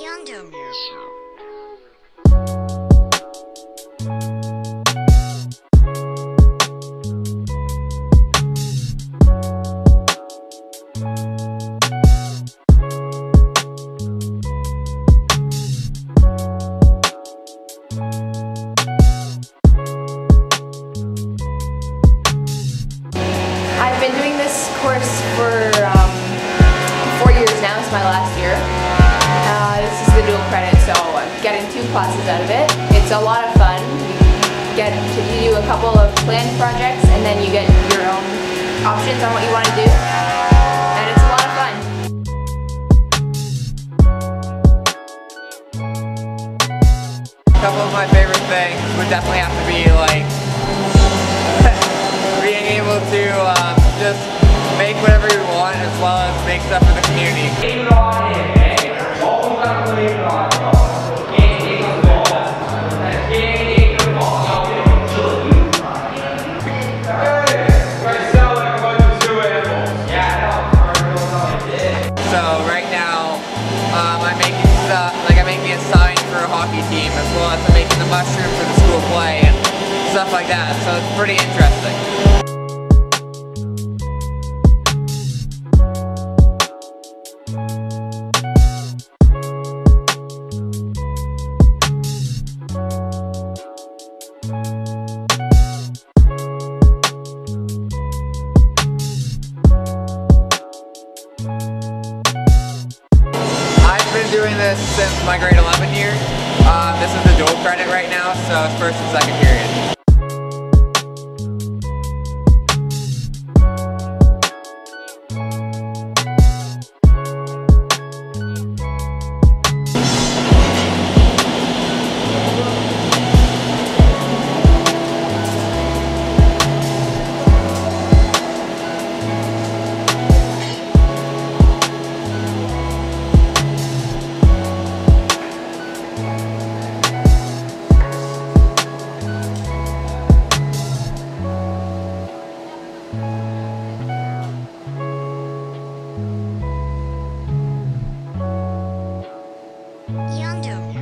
Random Music. I've been doing this course for um, four years now. It's my last year. This is the dual credit, so I'm getting two classes out of it. It's a lot of fun. You get to do a couple of planned projects, and then you get your own options on what you want to do, and it's a lot of fun. A couple of my favorite things would definitely have to be like being able to um, just make whatever you want as well as make stuff for the community. Hockey team as well as making the mushroom for the school play and stuff like that. So it's pretty interesting. I've been doing this since my grade 11 year. Um, this is the dual credit right now, so first and second period. yonder.